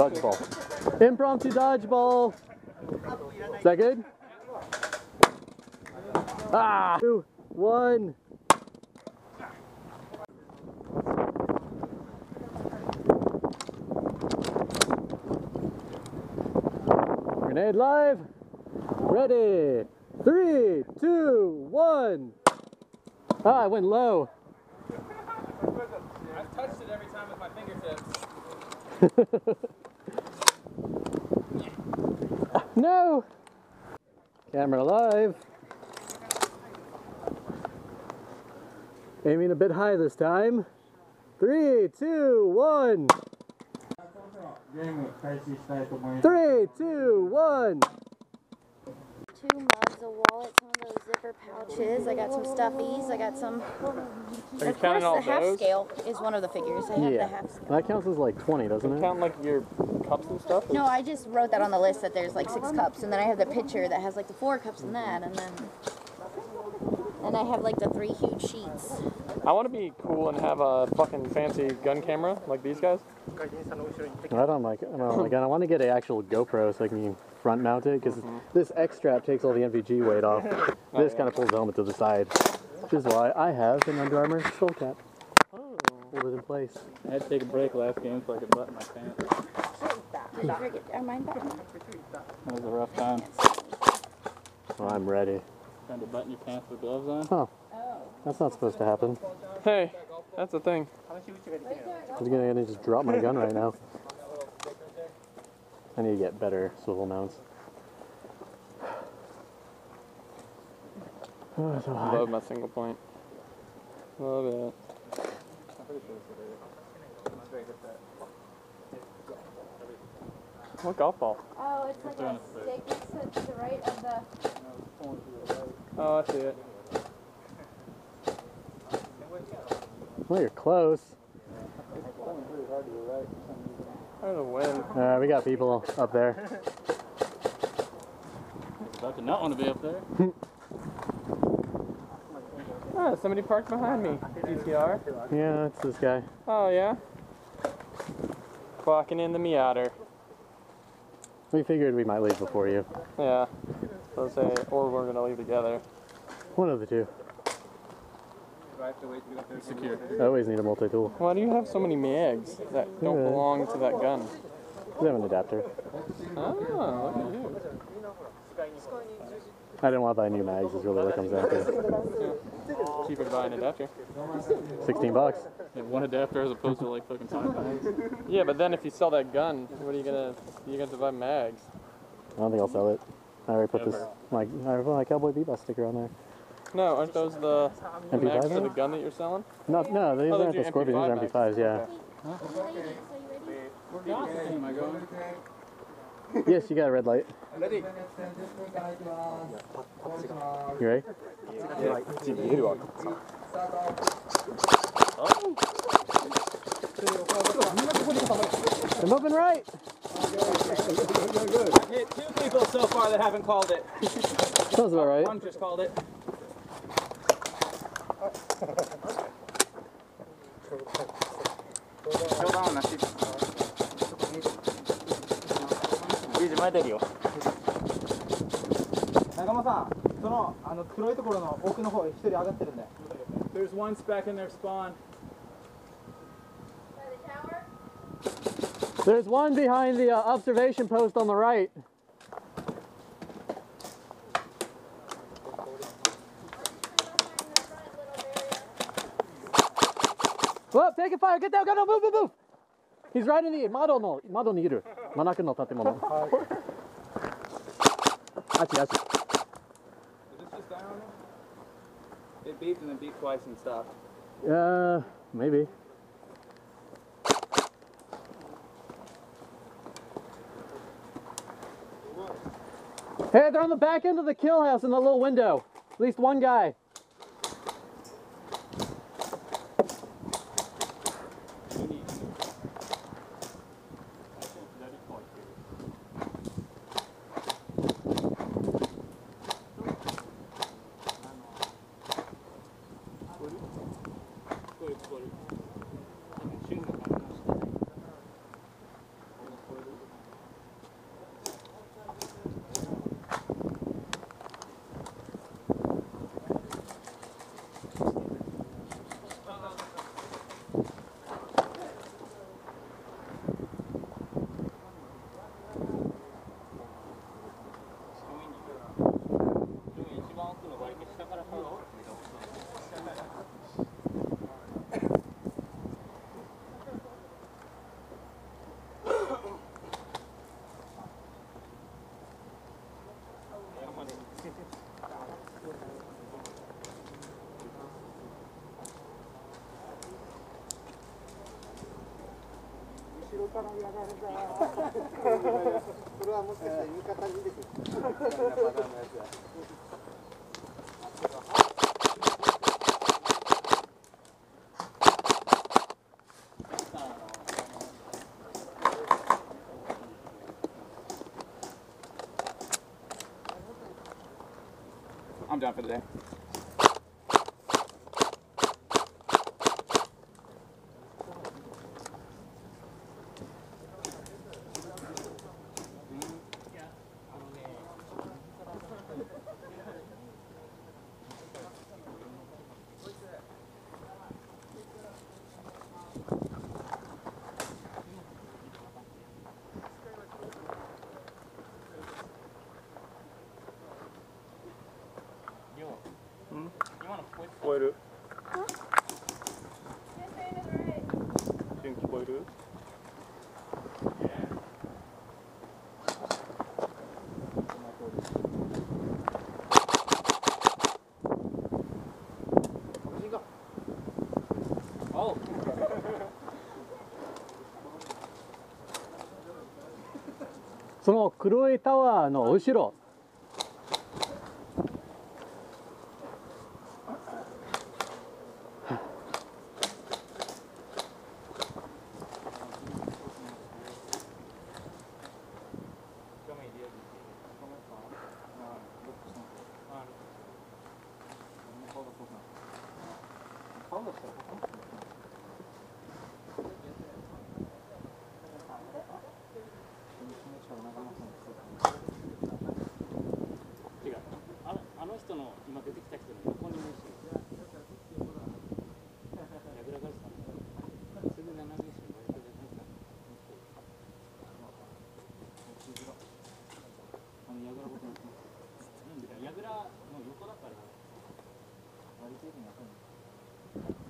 Dodgeball. Impromptu dodgeball. Is that good? Ah! Two, one. Grenade live. Ready. Three, two, one. Ah, I went low. I've touched it every time with my fingertips. No! Camera live. Aiming a bit high this time. Three, two, one. Three, two, one. Two mugs, a wallet, some of those zipper pouches. I got some stuffies. I got some. Are you of course, counting all the half those? scale is one of the figures. I have Yeah. the half scale. That counts as like 20, doesn't it? Count like your cups and stuff? No, I just wrote that on the list that there's like six cups, and then I have the picture that has like the four cups in that, and then. And I have like the three huge sheets. I want to be cool and have a fucking fancy gun camera like these guys. I don't like I don't like I want to get an actual GoPro so I can front mount it because mm-hmm. this X strap takes all the NVG weight off. Oh, this kind of pulls the helmet to the side, which is why I have an Under Armour skull cap. Oh. Hold it in place. I had to take a break last game so I could button my pants. Did you forget? Are mine? That was a rough time. Well, I'm ready. Trying to button your pants with gloves on. That's not supposed to happen. Hey, that's the thing. I'm gonna, gonna just drop my gun right now. I need to get better swivel mounts. Oh, it's so hot. Love my single point. Love it. What golf ball? Oh, it's like a stick next to the right of the. Oh, I see it. Well, you're close. There's a wind. Uh, we got people up there. About to not want to be up there. ah, somebody parked behind me. GTR. Yeah, it's this guy. Oh yeah. Clocking in the Miata. We figured we might leave before you. Yeah. So say, or we're gonna leave together. One of the two. Secure. I always need a multi-tool. Why do you have so many mags that don't Yeah. belong to that gun? We have an adapter. Oh, look at you. I didn't want to buy new mags, is really what it comes down to. Cheaper to buy an adapter. 16 bucks. Yeah, one adapter as opposed to like fucking five pounds. Yeah, but then if you sell that gun, what are you gonna? You gonna have to buy mags. I don't think I'll sell it. I already put this, my, I put my Cowboy Bebop sticker on there. No, aren't those the, the MP5 mags for the gun that you're selling? No, no, these oh, aren't the Scorpion, these are MP5 MP5s, yeah. Am I going? Yes, you got a red light. Ready? You ready? They're moving right. I hit two people so far that haven't called it. Sounds about right. One just called it. Hold on, I see. いいじゃん、前出るよ。仲間さん、そのあの黒いところの奥の方一人上がってるんで。There's one speck in their spawn. There's one behind the uh, observation post on the right. Well, take it fire. Get down. Go down. Move, move, move. He's right in the model no 窓にいる。真ん中の建物。あっちあっち。 Is this just down? It beeped and then beeped twice and stopped. Uh, maybe. Hey, they're on the back end of the kill house in the little window. At least one guy. それはもしかして味方に出てくる聞 その黒いタワーの後ろ。違う割とよく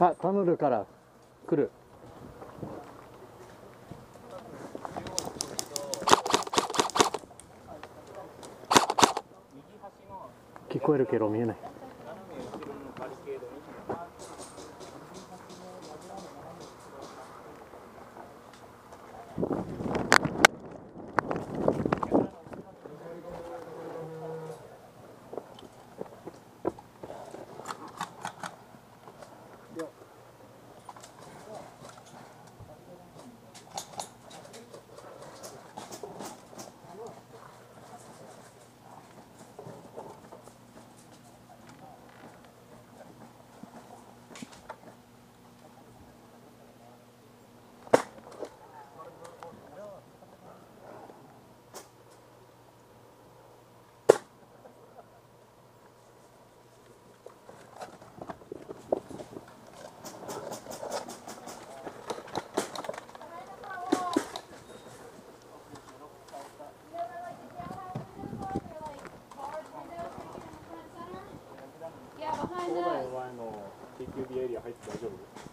あタヌルから来る。聞こえるけど見えない。東大の前の TQB エリア入って大丈夫？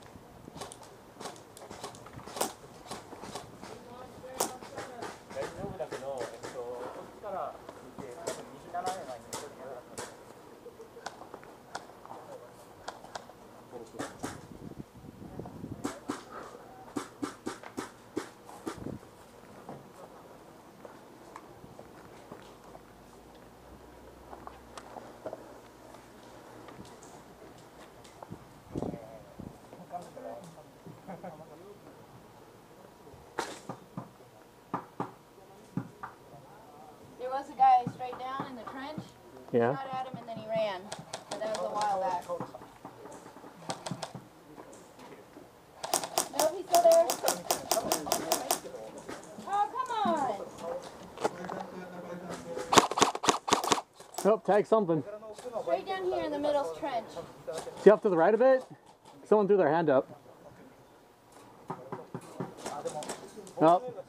Yeah. Shot at him and then he ran. But that was a while back. No, he's still there. Oh, come on. Nope, tag something. Right down here in the middle's trench. See off to the right of it? Someone threw their hand up. Nope.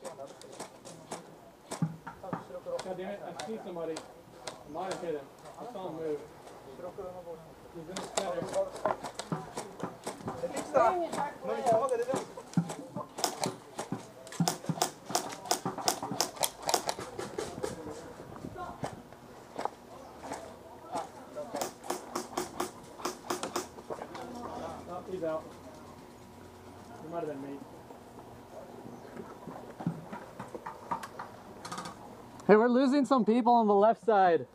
God damn it, I see somebody. Might have hit him. I saw him move. He's in his out. It might have been me. Hey, we're losing some people on the left side.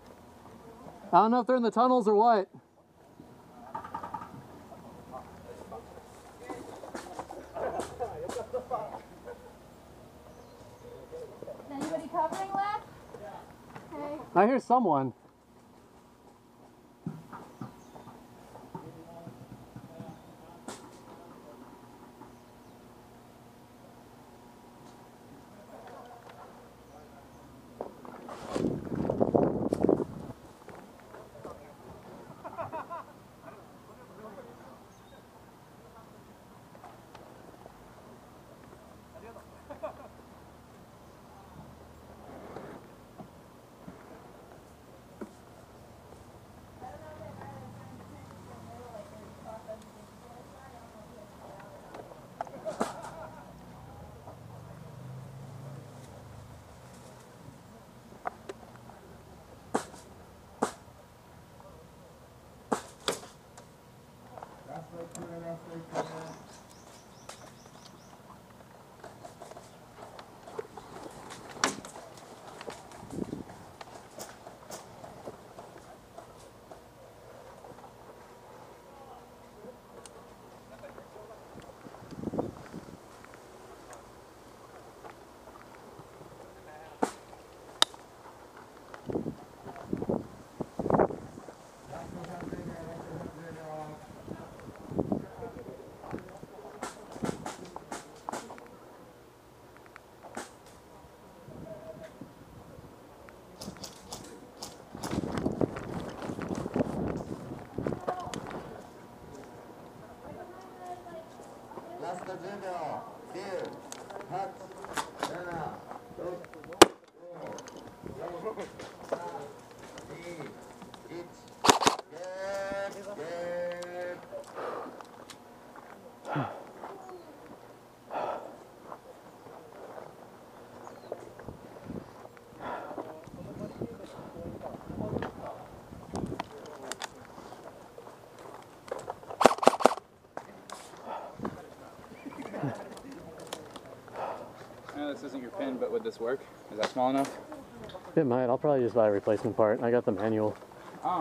I don't know if they're in the tunnels or what. Anybody covering left? Okay. I hear someone. Know this isn't your pin, but would this work? Is that small enough? It might. I'll probably just buy a replacement part. I got the manual. Oh.